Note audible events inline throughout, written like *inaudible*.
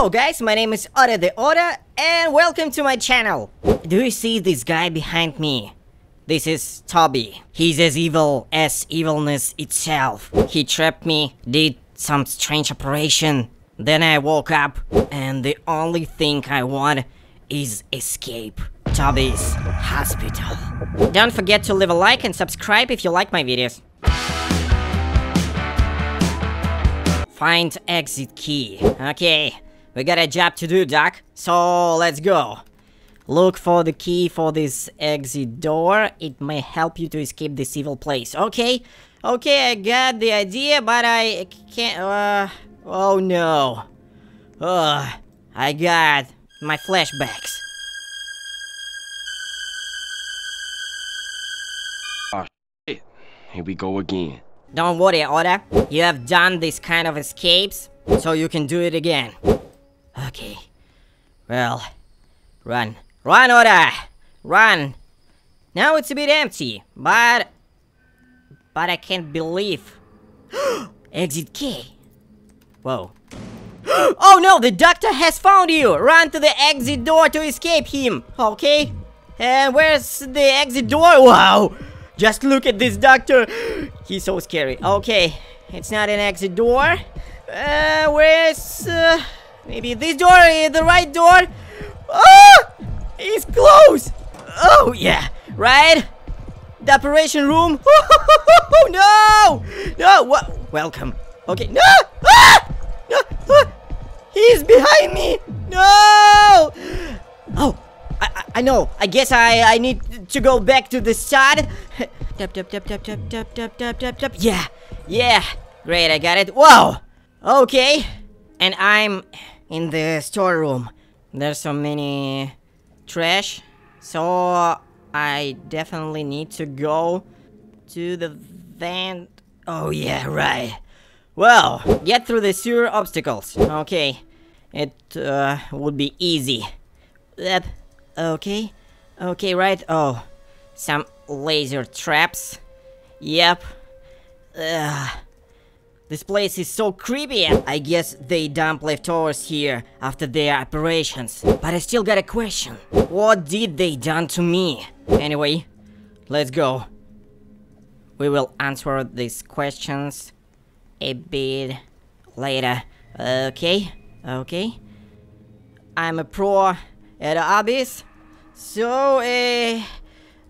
Hello guys, my name is Otto the Otter and welcome to my channel. Do you see this guy behind me? This is Toby. He's as evil as evilness itself. He trapped me, did some strange operation. Then I woke up and the only thing I want is escape. Toby's hospital. Don't forget to leave a like and subscribe if you like my videos. Find exit key. Okay, we got a job to do, Doc. So let's go. Look for the key for this exit door. It may help you to escape this evil place. Okay, okay, I got the idea, but I can't. Uh, oh no. Ugh, I got my flashbacks. Here we go again. Don't worry, Otto. You have done this kind of escapes, so you can do it again. Okay. Well, run. Run, Otto! Run! Now it's a bit empty, but... But I can't believe... *gasps* Exit key. Whoa. *gasps* oh no, the doctor has found you! Run to the exit door to escape him, okay? And where's the exit door? Wow! Just look at this doctor! He's so scary. Okay, it's not an exit door. Uh, where's... Uh, maybe this door, uh, the right door? Ah! It's closed. Oh, yeah, right? The operation room? Oh, *laughs* no! No, what? Welcome. Okay, no! Ah! No! Ah! He's behind me! No! Oh, I, I, I know. I guess I, I need to go back to the side. *laughs* Tap, tap, tap, tap, tap, tap, tap, tap, tap. Yeah, yeah. Great, I got it. Whoa! Okay. And I'm in the storeroom. There's so many trash. So I definitely need to go to the van. Oh yeah, right. Well, get through the sewer obstacles. Okay. It uh, would be easy. Yep. Okay. Okay, right. Oh, some laser traps. Yep. Ugh. This place is so creepy. I guess they dump leftovers here after their operations. But I still got a question. What did they done to me? Anyway, let's go. We will answer these questions a bit later. Okay? Okay? I'm a pro at obbies. So, uh,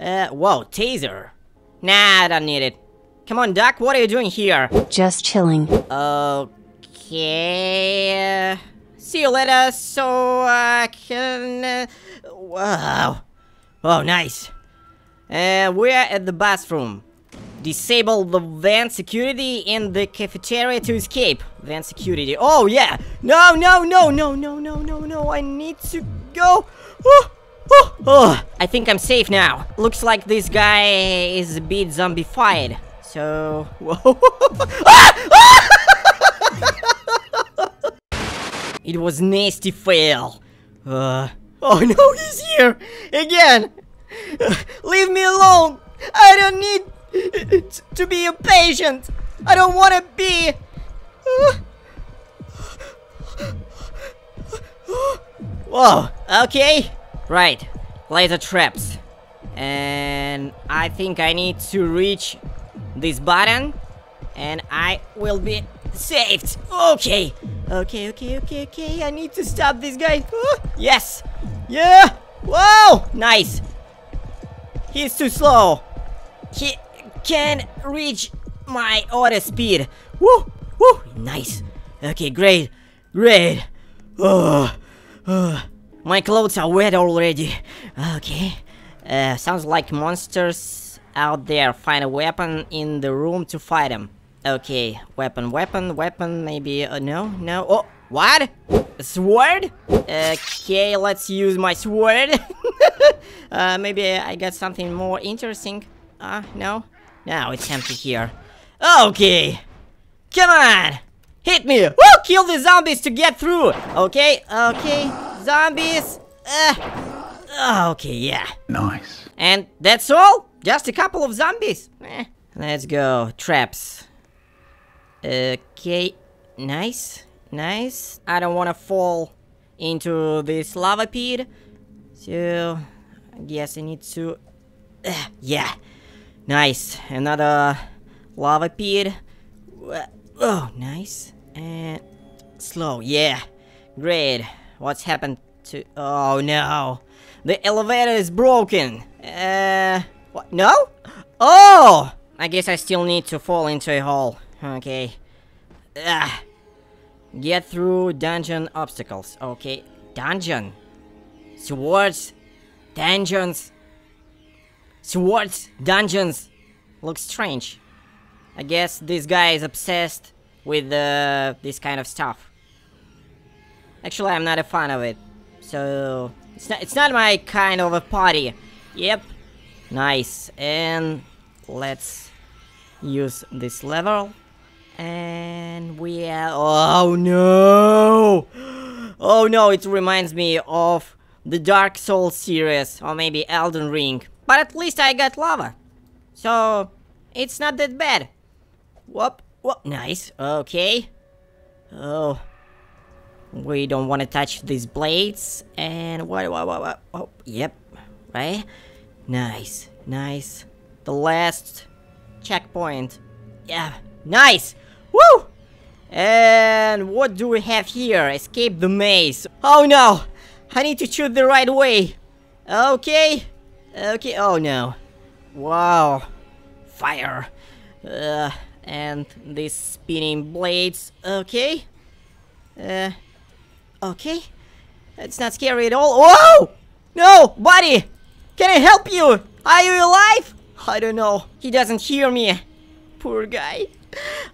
uh, whoa, taser. Nah, I don't need it. Come on, Doc, what are you doing here? Just chilling. Okay. See you later, so I can. Uh, wow. Oh, nice. Uh, we're at the bathroom. Disable the van security in the cafeteria to escape. Van security. Oh, yeah. No, no, no, no, no, no, no, no. I need to go. Oh, oh, oh. I think I'm safe now. Looks like this guy is a bit zombified. So, *laughs* whoa. it was nasty fail. Uh, oh no, he's here again. Leave me alone. I don't need to be a patient. I don't want to be. Whoa. Okay. Right. Laser traps. And I think I need to reach this button and I will be saved. Okay. Okay, okay, okay, okay. I need to stop this guy. Oh, yes. Yeah. Whoa. Nice. He's too slow. He can reach my auto speed. Woo. Woo. Nice. Okay, great. Great. Oh. oh. My clothes are wet already. Okay. Uh, sounds like monsters out there find a weapon in the room to fight them. Okay, weapon, weapon, weapon, maybe, uh, no, no, oh, what? A sword? Okay, let's use my sword. *laughs* uh, maybe I got something more interesting. Uh, no? No, it's empty here. Okay, come on, hit me. Woo, kill the zombies to get through. Okay, okay, zombies. Uh, okay, yeah. Nice. And that's all? Just a couple of zombies? Eh. Let's go. Traps. Okay. Nice. Nice. I don't want to fall into this lava pit. So, I guess I need to... Uh, yeah, nice. Another lava pit. Oh, nice. And slow, yeah. Great. What's happened to... Oh, no. The elevator is broken. Uh... What? No? Oh! I guess I still need to fall into a hole. Okay. Ah. Get through dungeon obstacles. Okay. Dungeon. Swords. Dungeons. Swords. Dungeons. Looks strange. I guess this guy is obsessed with uh, this kind of stuff. Actually, I'm not a fan of it. So, it's not, it's not my kind of a party. Yep. Nice. And let's use this level. And we are... Oh no! Oh no, it reminds me of the Dark Souls series, or maybe Elden Ring. But at least I got lava. So, it's not that bad. Whoop, whoop, nice, okay. Oh, we don't want to touch these blades. And what, what, what, what, oh, yep, right? Nice, nice. The last checkpoint. Yeah, nice! Woo! And what do we have here? Escape the maze. Oh no! I need to shoot the right way. Okay. Okay, oh no. Wow. Fire. Uh, and these spinning blades. Okay. Uh, okay. It's not scary at all. Whoa! No, buddy! Can I help you? Are you alive? I don't know. He doesn't hear me. Poor guy.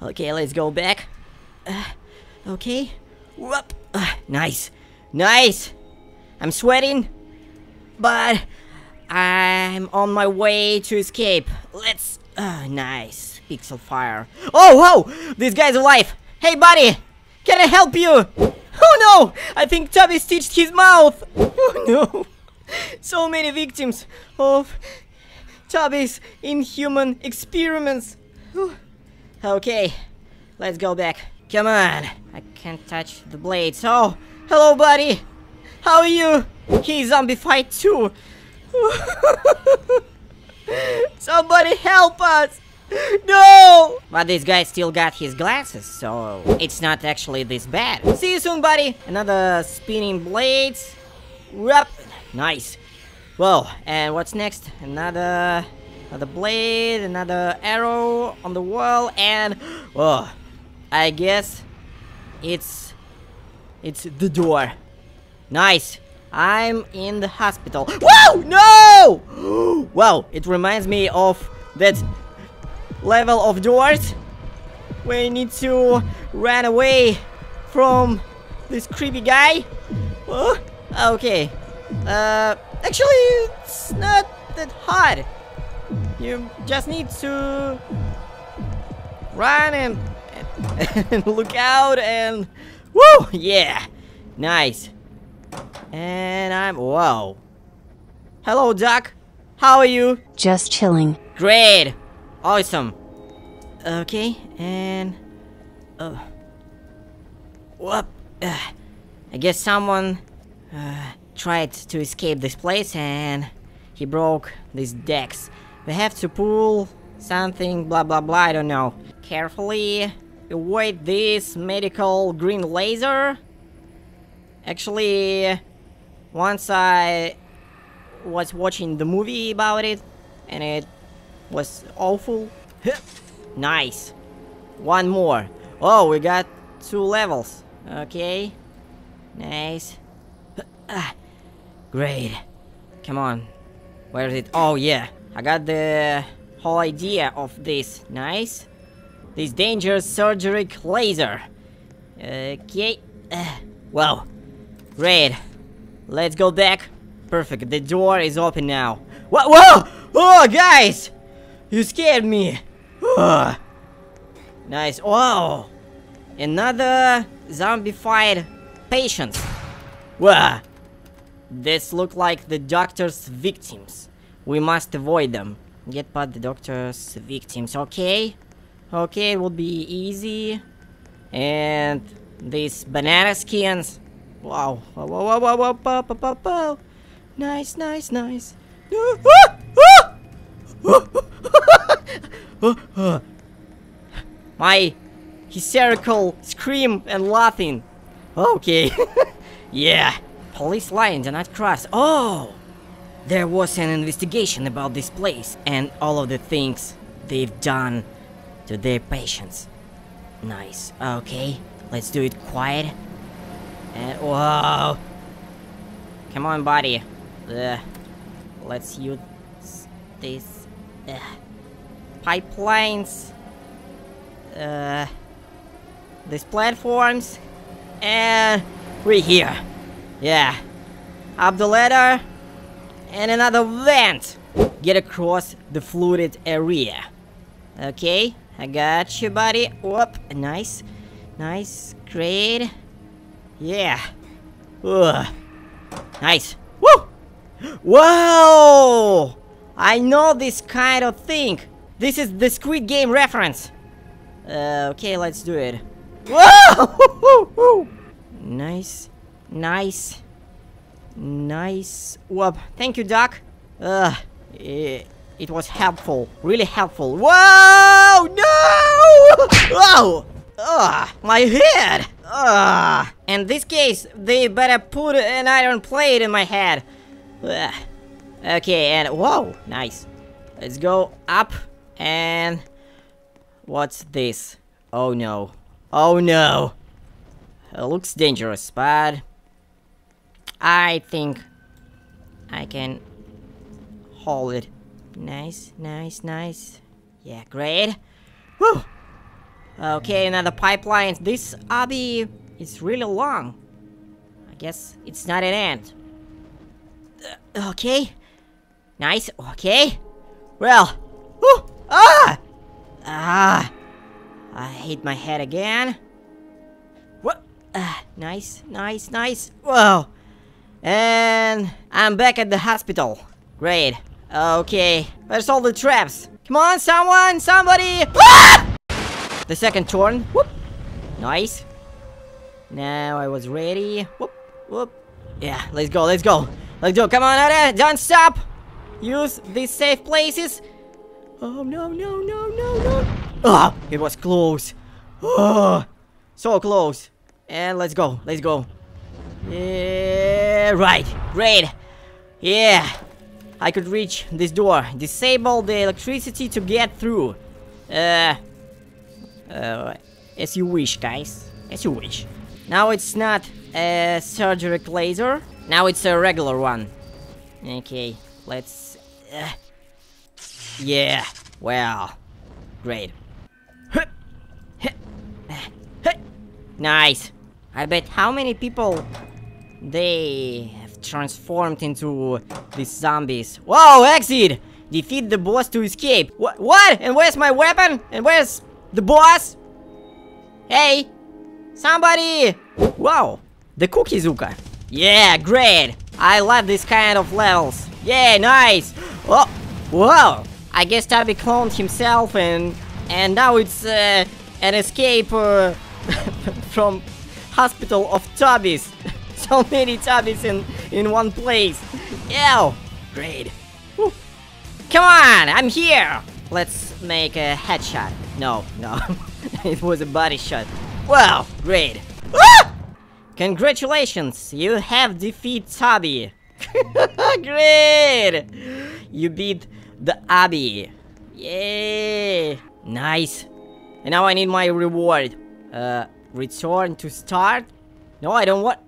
Okay, let's go back. Uh, okay. Whoop. Uh, nice. Nice. I'm sweating. But I'm on my way to escape. Let's... Uh, nice. Pixel fire. Oh, whoa! This guy's alive. Hey, buddy. Can I help you? Oh, no! I think Tubby stitched his mouth. Oh, no. So many victims of Tubby's inhuman experiments. Okay, let's go back. Come on, I can't touch the blades. Oh, hello, buddy. How are you? He's zombified too. *laughs* Somebody help us! No! But this guy still got his glasses, so it's not actually this bad. See you soon, buddy! Another spinning blades. Whoop. Nice. Whoa, and what's next? Another... Another blade, another arrow on the wall, and... Whoa. *gasps* I guess it's... It's the door. Nice. I'm in the hospital. Whoa! No! *gasps* wow, it reminds me of that level of doors where you need to run away from this creepy guy. Oh, okay. Uh, actually, it's not that hard. You just need to run and, and, and *laughs* look out and woo, yeah, nice. And I'm whoa. Hello, Duck. How are you? Just chilling. Great, awesome. Okay, and uh, whoop. Uh, I guess someone uh, tried to escape this place and he broke these decks. We have to pull something, blah blah blah, I don't know. Carefully avoid this medical green laser. Actually, once I was watching the movie about it, and it was awful. *laughs* nice. One more. Oh, we got two levels. Okay. Nice. *laughs* Ah. Great. Come on. Where is it? Oh, yeah. I got the whole idea of this. Nice. This dangerous surgical laser. Okay. Uh, wow. Great. Let's go back. Perfect. The door is open now. What? Whoa! Oh, guys! You scared me. *sighs* nice. Wow. Another zombified patient. Wow. This look like the doctor's victims. We must avoid them. Get past the doctor's victims. Okay. Okay, it will be easy. And these banana skins. Wow. Wow, wow, wow, wow, wow, wow, wow, wow. Nice, nice, nice. *laughs* My hysterical scream and laughing. Okay. *laughs* yeah. Police line do not cross. Oh! There was an investigation about this place and all of the things they've done to their patients. Nice. Okay. Let's do it quiet. And whoa. Come on, buddy. Uh, let's use this. Uh, pipelines. Uh, these platforms. And we're here. Yeah. Up the ladder. And another vent. Get across the flooded area. Okay. I got you, buddy. Whoop. Nice. Nice. Great. Yeah. Ugh. Nice. Woo! Whoa! I know this kind of thing. This is the Squid Game reference. Uh, okay, let's do it. Whoa! *laughs* nice. Nice. Nice. Whoop. Thank you, Doc. Uh, it, was helpful. Really helpful. Whoa! No! Whoa! Ugh, my head! Ugh. In this case, they better put an iron plate in my head. Ugh. Okay, and whoa, nice. Let's go up and what's this? Oh no. Oh no. It looks dangerous, but I think I can hold it. Nice, nice, nice. Yeah, great. Whew. Okay, another pipeline. This obby is really long. I guess it's not an end. Uh, okay. Nice. Okay. Well. Whew, ah! Ah! I hit my head again. What? Ah, nice, nice, nice. Whoa. And I'm back at the hospital. Great. Okay. Where's all the traps? Come on, someone! Somebody! Ah! The second turn. Whoop. Nice. Now I was ready. Whoop. Whoop. Yeah, let's go, let's go. Let's go. Come on, Ada. Don't stop. Use these safe places. Oh, no, no, no, no, no. Ah, oh, it was close. Oh, so close. And let's go, let's go. Yeah, right. Great. Yeah. I could reach this door. Disable the electricity to get through. Uh, uh, as you wish, guys. As you wish. Now it's not a surgical laser. Now it's a regular one. Okay, let's... Uh, yeah, well, great. Nice. I bet how many people they have transformed into these zombies. Whoa, exit! Defeat the boss to escape. What? What? And where's my weapon? And where's the boss? Hey! Somebody! Wow! The cookie Zuka. Yeah, great! I love this kind of levels. Yeah, nice! Oh! Whoa! I guess Tubby cloned himself and... And now it's uh, an escape uh, *laughs* from hospital of Tubbies. *laughs* so many Tubbies in, in one place. Yeah! Great. Woo. Come on! I'm here! Let's make a headshot. No, no. *laughs* it was a body shot. Wow, great. Ah! Congratulations, you have defeated Tubby. *laughs* great! You beat the obby. Yay! Nice. And now I need my reward. Uh, return to start? No, I don't want...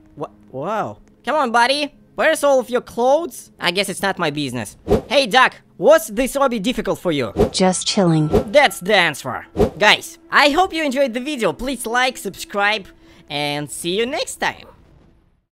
What? Whoa. Come on, buddy. Where's all of your clothes? I guess it's not my business. Hey, Duck, was this hobby difficult for you? Just chilling. That's the answer. Guys, I hope you enjoyed the video. Please like, subscribe, and see you next time.